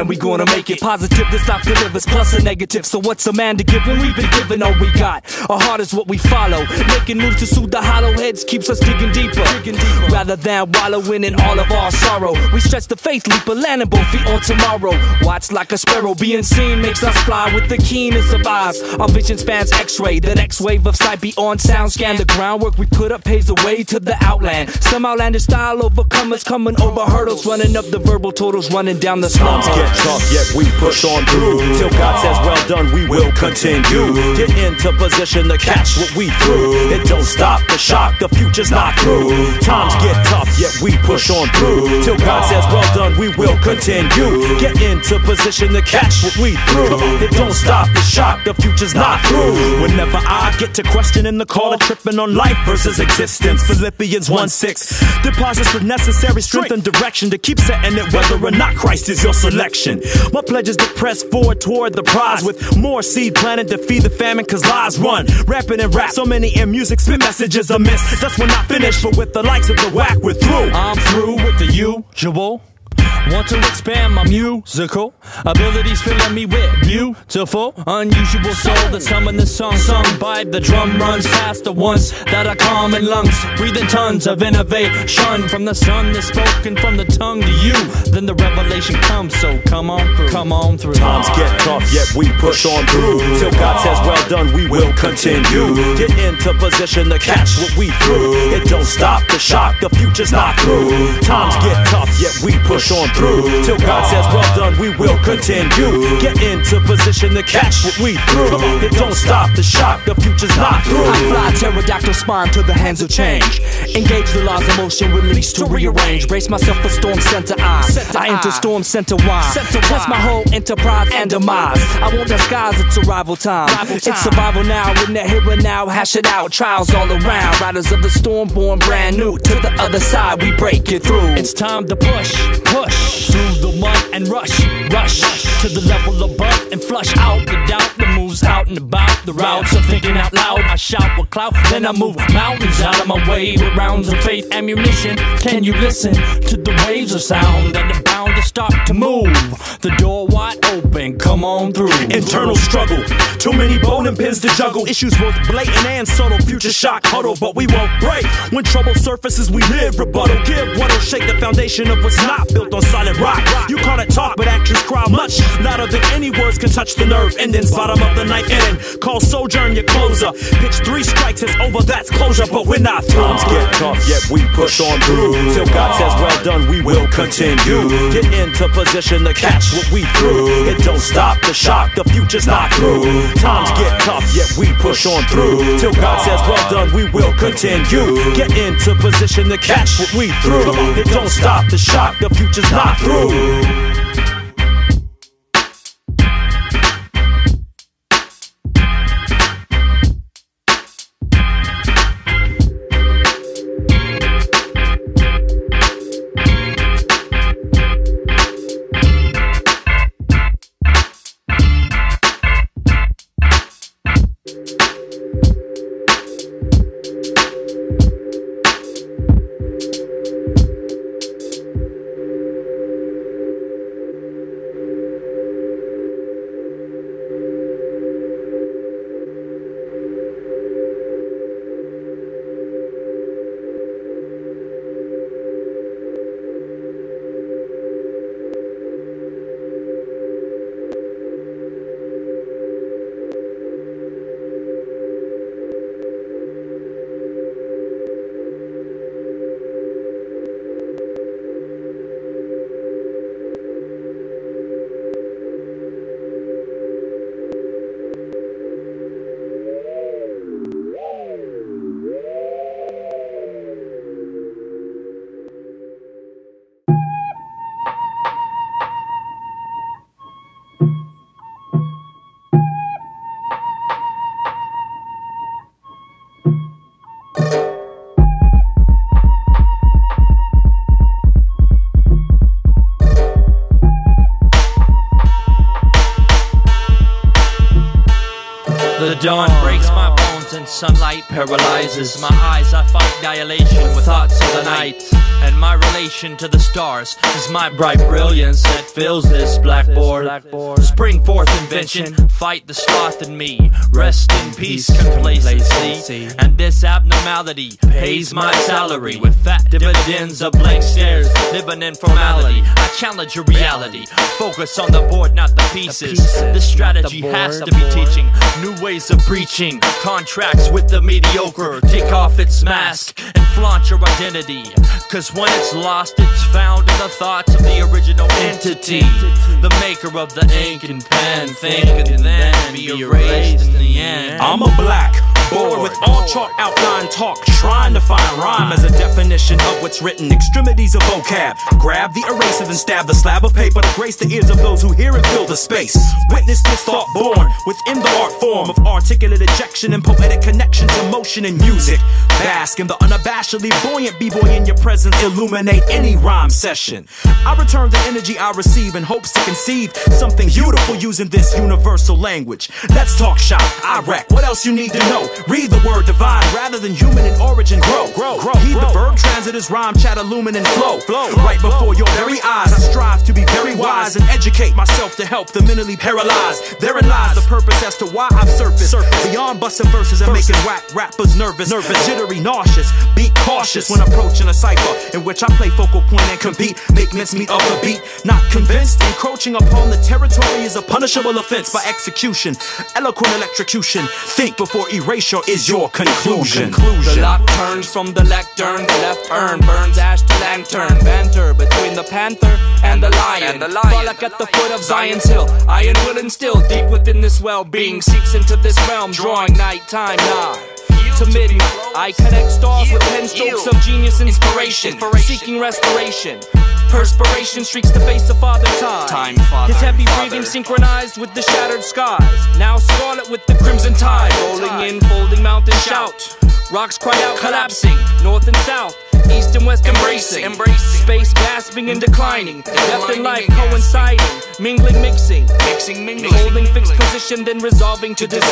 and we gonna make it. Positive, this life delivers, plus a negative. So what's a man to give when we've been given all we got? Our heart is what we follow. Making moves to soothe the hollow heads keeps us digging deeper. Rather than wallowing in all of our sorrow. We stretch the faith, leap a landing both feet on tomorrow. Watch like a sparrow, being seen makes us fly with the keenest of eyes. Our vision spans X-ray, the next wave of sight beyond sound. Scan the groundwork we put up paves the way to the outland. Some outlandish style overcomers coming over hurdles, running up the verbal totals, running down the slums. Get uh-huh. Tough, yet we push on through. Till God says, well done, we will continue. Get into position to catch what we threw. It don't stop the shock, the future's not through. Times get tough, we push on through. Till God says, well done, we will continue. Get into position to catch what we threw. It don't stop the shock, the future's not through. Whenever I get to questioning the call of tripping on life versus existence, Philippians 1 6 deposits the necessary strength and direction to keep setting it whether or not Christ is your selection. My pledge is to press forward toward the prize with more seed planted to feed the famine, cause lies run. Rapping and rap, so many in music, spit messages amiss. That's when I finish, but with the likes of the whack, we're through. I'm through with the usual. Want to expand my musical abilities, filling me with beautiful, unusual soul that's humming the song sung by the drum runs past the ones that are calm in lungs, breathing tons of innovation from the sun that's spoken from the tongue to you. Then the revelation comes, so come on through, come on through. Times get tough, yet we push on through. Till God says, well done, we will continue. Get into position to catch what we threw. It don't stop the shock, the future's not through. Times get tough, yet we push on through. Till God says, well done, we will continue. Get into position to catch what we threw. It don't stop the shock, the future's not through. I fly pterodactyl spine to the hands of change. Engage the laws of motion, release to rearrange. Brace myself for storm center eye. I enter storm center wide. Test my whole enterprise and demise. I won't disguise it's arrival time. It's survival now, in the here and now. Hash it out, trials all around. Riders of the storm, born brand new. To the other side, we break it through. It's time to push, push through the mud and rush, rush to the level above and flush out the doubt that out and about the routes of thinking out loud. I shout with clout, then I move mountains out of my way with rounds of faith ammunition. Can you listen to the waves of sound that are bound to to move? The door wide open, come on through. Internal struggle, too many bone and pins to juggle. Issues both blatant and subtle. Future shock huddle, but we won't break. When trouble surfaces, we live rebuttal. Give what'll shake the foundation of what's not built on solid rock. You call it talk, but actions cry much louder than any words can touch the nerve endings. Bottom of the ninth inning, call sojourn your closer. Pitch three strikes, it's over, that's closure, but we're not through. Times get tough, yet we push on through. Till God says, well done, we will continue. Get into position to catch what we threw. It don't stop the shock, the future's not through. Times get tough, yet we push on through. Till God says, well done, we will continue. Get into position to catch what we threw. It don't stop the shock, the future's not through. Dawn breaks my and sunlight paralyzes my eyes. I fight dilation with thoughts of the night. And my relation to the stars is my bright brilliance that fills this blackboard. Spring forth invention, fight the sloth in me. Rest in peace, complacency. And this abnormality pays my salary with fat dividends of blank stares. Living in formality, I challenge your reality. Focus on the board, not the pieces. This strategy has to be teaching new ways of preaching. Contracts with the mediocre, take off its mask and flaunt your identity. Cause when it's lost, it's found in the thoughts of the original entity. The maker of the ink and pen, think and then be erased in the end. I'm a black bored with all chalk outline talk, trying to find rhyme as a definition of what's written. Extremities of vocab. Grab the erasers and stab the slab of paper to grace the ears of those who hear and fill the space. Witness this thought born within the art form of articulate ejection and poetic connection to motion and music. Bask in the unabashedly buoyant b-boy in your presence, illuminate any rhyme session. I return the energy I receive in hopes to conceive something beautiful using this universal language. Let's talk shop, Iraq. What else you need to know? Read the word divine rather than human in origin. Grow, grow, grow. Heed the verb transitive rhyme, chat, illuminate, flow, flow. Right before your very eyes, I strive to be very wise and educate myself to help the mentally paralyzed. Therein lies the purpose as to why I've surfaced beyond busting verses and making whack rappers nervous, nervous, jittery, nauseous. Be cautious when approaching a cipher in which I play focal point and compete. Make mincemeat of the beat, not convinced. Encroaching upon the territory is a punishable offense by execution. Eloquent electrocution. Think before erasure is your conclusion. The lock turns from the lectern, the left urn burns ash to lantern. Banter between the panther and the lion. And the lion. Frolic at the foot of Zion's hill. Iron will instill deep within this well-being. Seeks into this realm, drawing nighttime nigh. To midnight, I connect stars with pen strokes of genius inspiration, seeking restoration. Perspiration streaks the face of Father Time. Time, Father, His heavy Father. breathing synchronized with the shattered skies. Now scarlet with the crimson tide, rolling in, folding mountains shout. Rocks cry out, collapsing, north and south. East and west embracing, Embracing. space gasping and declining, death and life coinciding, mingling, mixing, Mixing, mingling. holding fixed position, then resolving to dissolve.